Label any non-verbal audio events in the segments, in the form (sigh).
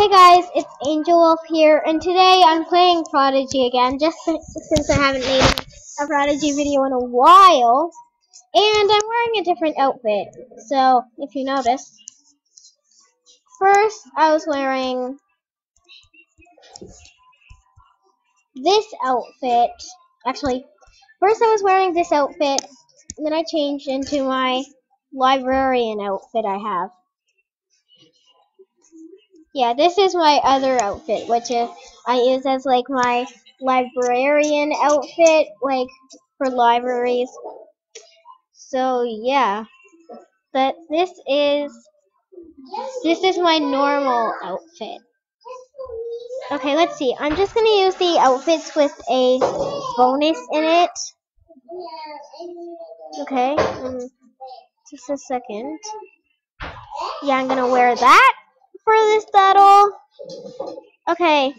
Hey guys, it's Angel Wolf here, and today I'm playing Prodigy again, just since I haven't made a Prodigy video in a while. And I'm wearing a different outfit, so if you notice. First, I was wearing this outfit. Actually, first I was wearing this outfit, and then I changed into my librarian outfit I have. Yeah, this is my other outfit, which is I use as like my librarian outfit, like for libraries. So yeah, but this is this is my normal outfit. Okay, let's see. I'm just gonna use the outfits with a bonus in it. Okay, um, just a second. Yeah, I'm gonna wear that for this battle. Okay.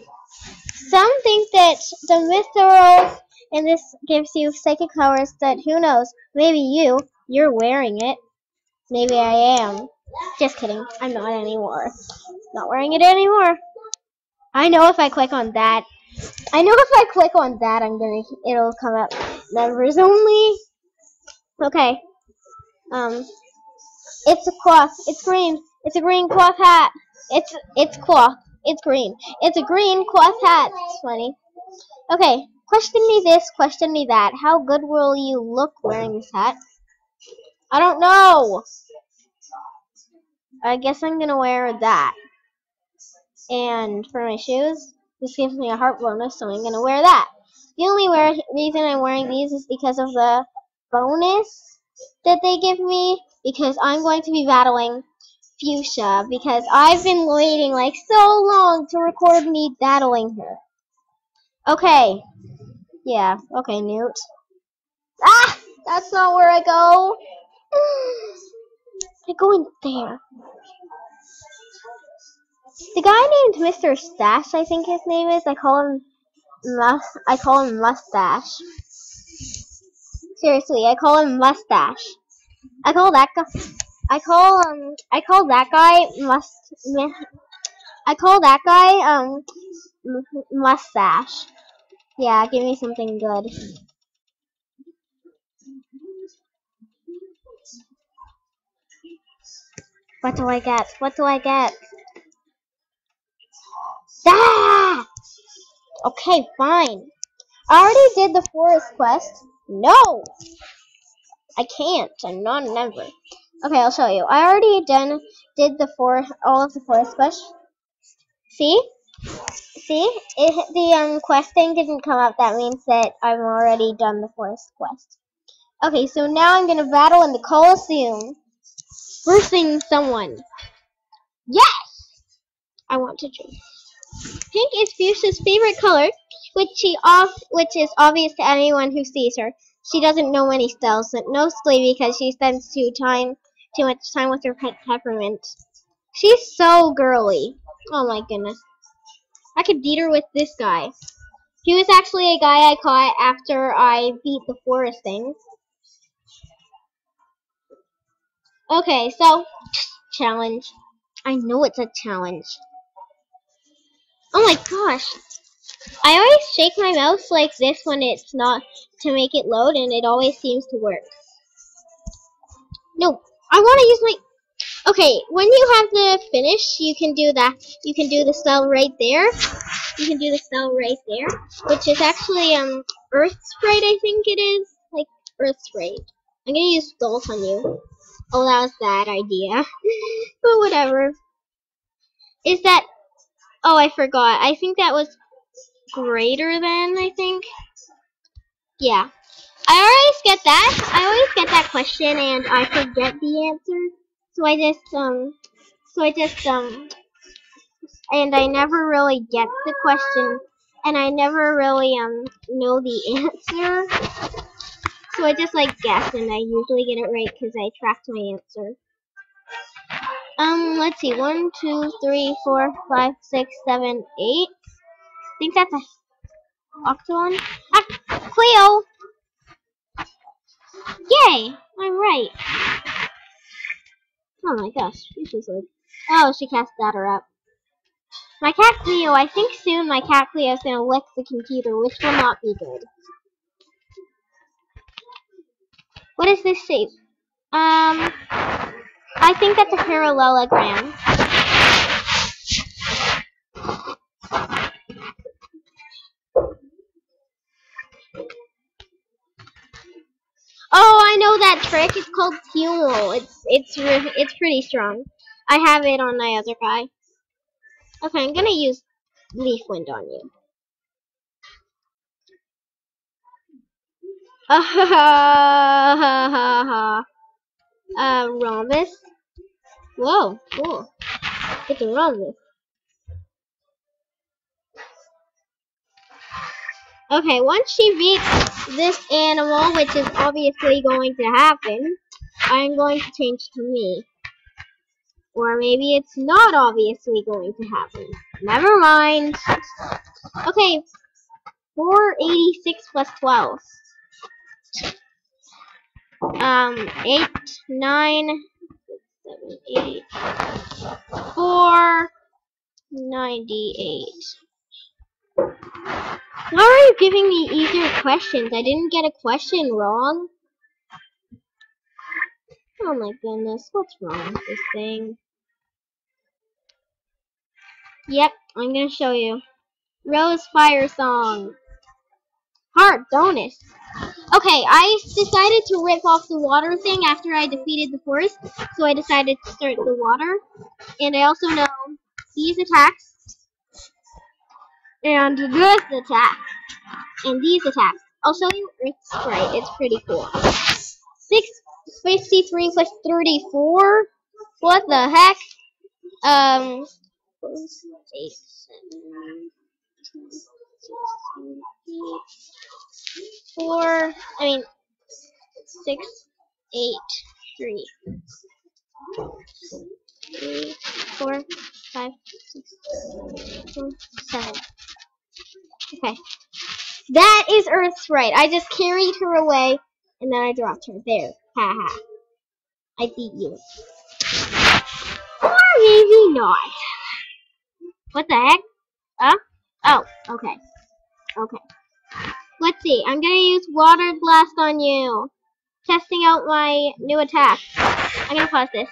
Some think that the material in this gives you psychic powers that who knows, maybe you, you're wearing it. Maybe I am. Just kidding. I'm not anymore. Not wearing it anymore. I know if I click on that. I know if I click on that, I'm gonna, it'll come up members only. Okay. Um, it's a cloth. It's green. It's a green cloth hat. It's it's cloth. It's green. It's a green cloth hat. It's funny. Okay, question me this, question me that. How good will you look wearing this hat? I don't know. I guess I'm gonna wear that. And for my shoes, this gives me a heart bonus, so I'm gonna wear that. The only wear reason I'm wearing these is because of the bonus that they give me, because I'm going to be battling Fuchsia because I've been waiting like so long to record me battling her. Okay. Yeah, okay, Newt. Ah! That's not where I go. (sighs) I go in there. The guy named Mr. Stash, I think his name is. I call him I call him Mustache. Seriously, I call him Mustache. I call that guy I call um I call that guy must I call that guy um mustache. Yeah, give me something good. What do I get? What do I get? Ah! Okay, fine. I already did the forest quest. No! I can't. I'm not an. Okay, I'll show you. I already done did the four all of the forest quest. See? See? It, the um quest thing didn't come up. That means that I've already done the forest quest. Okay, so now I'm gonna battle in the Colosseum. Versing someone. Yes! I want to join. Pink is Fuchsia's favorite color, which she off which is obvious to anyone who sees her. She doesn't know any spells, mostly because she spends too time too much time with her pet peppermint. She's so girly. Oh my goodness. I could beat her with this guy. He was actually a guy I caught after I beat the forest thing. Okay, so, challenge. I know it's a challenge. Oh my gosh. I always shake my mouse like this when it's not to make it load and it always seems to work. No, I want to use my... Okay, when you have the finish, you can do that. You can do the spell right there. You can do the spell right there, which is actually um Earth Sprite, I think it is. Like, Earth Sprite. I'm gonna use Stolt on you. Oh, that was bad idea. (laughs) but whatever. Is that... Oh, I forgot. I think that was greater than, I think. Yeah. I always get that. I always get that question and I forget the answer. So I just um so I just um and I never really get the question and I never really um know the (laughs) answer. So I just like guess and I usually get it right because I tracked my answer. Um, let's see. One, two, three, four, five, six, seven, eight. I think that's a Octolon. Ah, Cleo! Yay! I'm right. Oh my gosh, like, oh, she cast that batter up. My cat Cleo, I think soon my cat Cleo is gonna lick the computer, which will not be good. What is this shape? Um, I think that's a parallelogram. Oh, I know that trick. It's called Fuel. It's it's it's pretty strong. I have it on my other guy. Okay, I'm gonna use Leaf Wind on you. Ah ha ha ha ha ha. Uh, rhombus. Whoa, cool. It's a rhombus. Okay, once she beats this animal, which is obviously going to happen, I'm going to change to me. Or maybe it's not obviously going to happen. Never mind. Okay, 486 plus 12. Um, 8, 9, 7, 8, 4, 98. Why are you giving me easier questions? I didn't get a question wrong. Oh my goodness, what's wrong with this thing? Yep, I'm gonna show you. Rose Fire Song. Heart bonus. Okay, I decided to rip off the water thing after I defeated the forest, so I decided to start the water. And I also know these attacks and this attack, and these attacks. I'll show you Earth Sprite. It's pretty cool. 653 plus 34? What the heck? Um, four, I mean, six, eight, three, three, four, five, six, four, seven. Okay. That is Earth Sprite. I just carried her away, and then I dropped her. There. Ha ha. I beat you. Or maybe not. What the heck? Huh? Oh, okay. Okay. Let's see. I'm gonna use Water Blast on you. Testing out my new attack. I'm gonna pause this.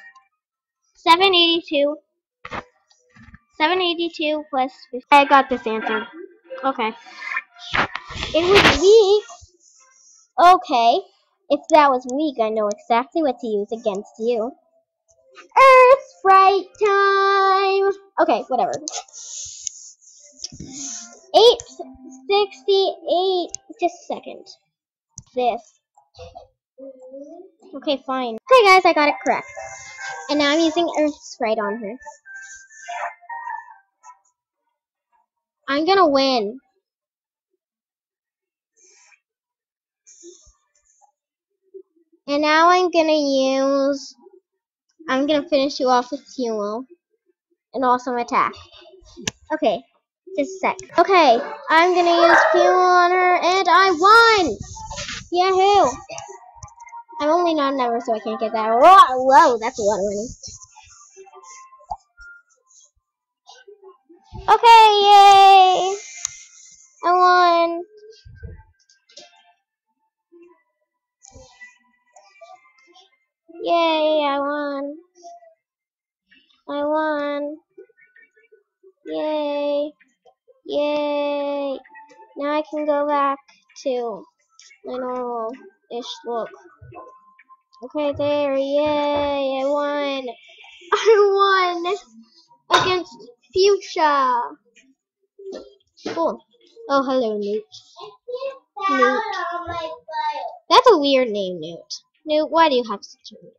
782. 782 plus 50. I got this answer. Okay. It was weak. Okay. If that was weak, I know exactly what to use against you. Earth Sprite time! Okay, whatever. 868. Just a second. This. Okay, fine. Okay, guys, I got it correct. And now I'm using Earth Sprite on her. I'm gonna win. And now I'm gonna use, I'm gonna finish you off with fuel. And awesome attack. Okay, just a sec. Okay, I'm gonna use fuel on her, and I won! Yahoo! I'm only non-member, so I can't get that. Whoa, whoa, that's a lot of money. Okay, yay! I won. Yay, I won. I won. Yay. Yay. Now I can go back to my normal-ish look. Okay, there. Yay, I won. (laughs) I won against Fuchsia. Oh. Cool. Oh, hello, Newt. Newt. That's a weird name, Newt. Newt, why do you have such a name?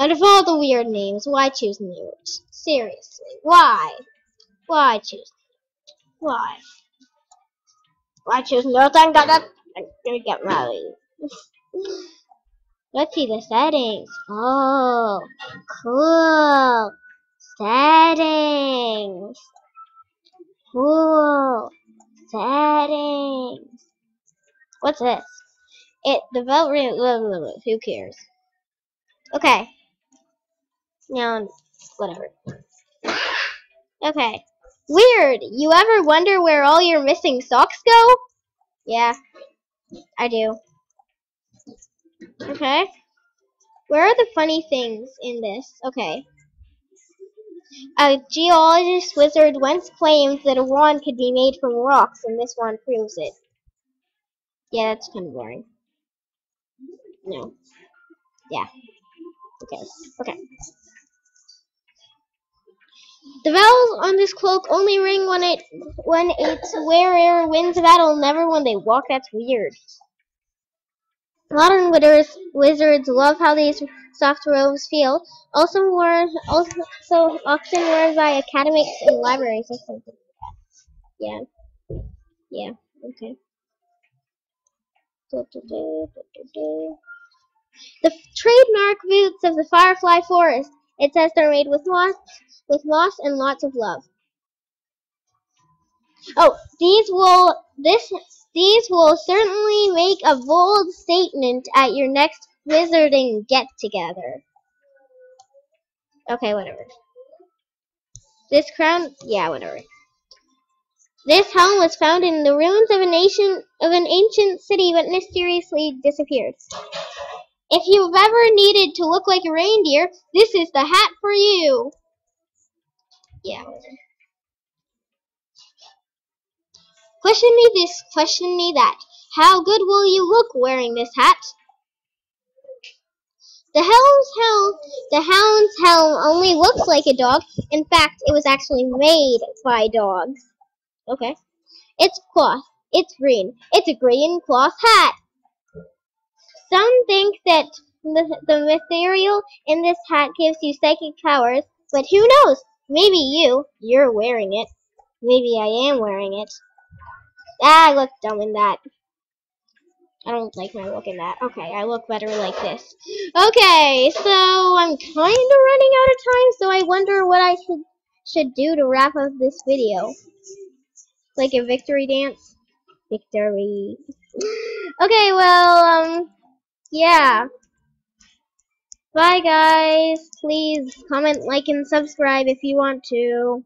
Out of all the weird names, why choose Newt? Seriously, why? Why choose? Why? Why choose Newt? I'm gonna, I'm gonna get married. Let's see the settings. Oh, cool. Settings. Cool. Settings. What's this? It development. Who cares? Okay. Now, whatever. Okay. Weird. You ever wonder where all your missing socks go? Yeah, I do. Okay. Where are the funny things in this? Okay. A geologist wizard once claimed that a wand could be made from rocks, and this wand proves it. Yeah, that's kind of boring. No. Yeah. Okay. Okay. The bells on this cloak only ring when it when its wearer wins a battle, never when they walk. That's weird. Modern wizards love how these soft robes feel. Also worn, also often worn by academics and libraries or something. Yeah. Yeah. Okay. The trademark boots of the Firefly Forest. It says they're made with moss, with moss and lots of love. Oh, these will this these will certainly make a bold statement at your next wizarding get together. Okay, whatever. This crown, yeah, whatever. This helm was found in the ruins of ancient of an ancient city, but mysteriously disappeared. If you've ever needed to look like a reindeer, this is the hat for you. Yeah. Question me this, question me that. How good will you look wearing this hat? The hound's helm, the hound's helm only looks like a dog. In fact, it was actually made by dogs. Okay. It's cloth. It's green. It's a green cloth hat. Some think that the, the material in this hat gives you psychic powers, but who knows? Maybe you, you're wearing it. Maybe I am wearing it. Ah, I look dumb in that. I don't like my look in that. Okay, I look better like this. Okay, so I'm kind of running out of time, so I wonder what I should should do to wrap up this video. Like a victory dance? Victory. (gasps) Okay, well, um, yeah. Bye, guys. Please comment, like, and subscribe if you want to.